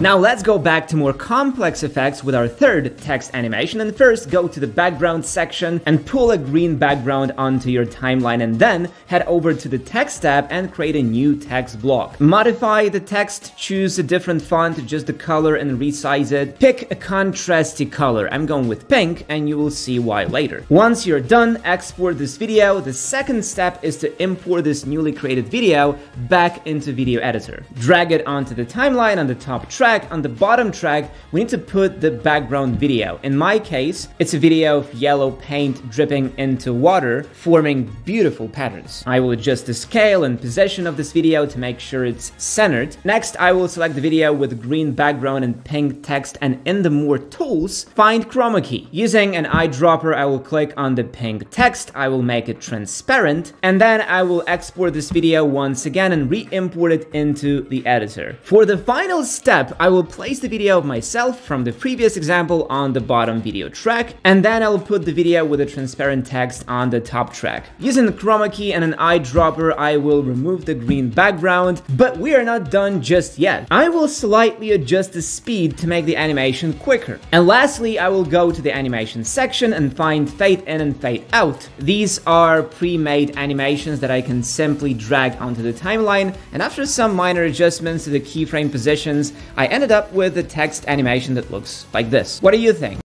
Now let's go back to more complex effects with our third text animation and first go to the background section and pull a green background onto your timeline and then head over to the text tab and create a new text block. Modify the text, choose a different font, just the color and resize it. Pick a contrasty color, I'm going with pink and you will see why later. Once you're done, export this video. The second step is to import this newly created video back into video editor. Drag it onto the timeline on the top track track, on the bottom track, we need to put the background video. In my case, it's a video of yellow paint dripping into water, forming beautiful patterns. I will adjust the scale and position of this video to make sure it's centered. Next, I will select the video with green background and pink text, and in the More tools, find chroma key. Using an eyedropper, I will click on the pink text, I will make it transparent, and then I will export this video once again and re-import it into the editor. For the final step, I will place the video of myself from the previous example on the bottom video track, and then I'll put the video with the transparent text on the top track. Using the chroma key and an eyedropper, I will remove the green background, but we are not done just yet. I will slightly adjust the speed to make the animation quicker. And lastly, I will go to the animation section and find fade in and fade out. These are pre-made animations that I can simply drag onto the timeline, and after some minor adjustments to the keyframe positions, I I ended up with a text animation that looks like this. What do you think?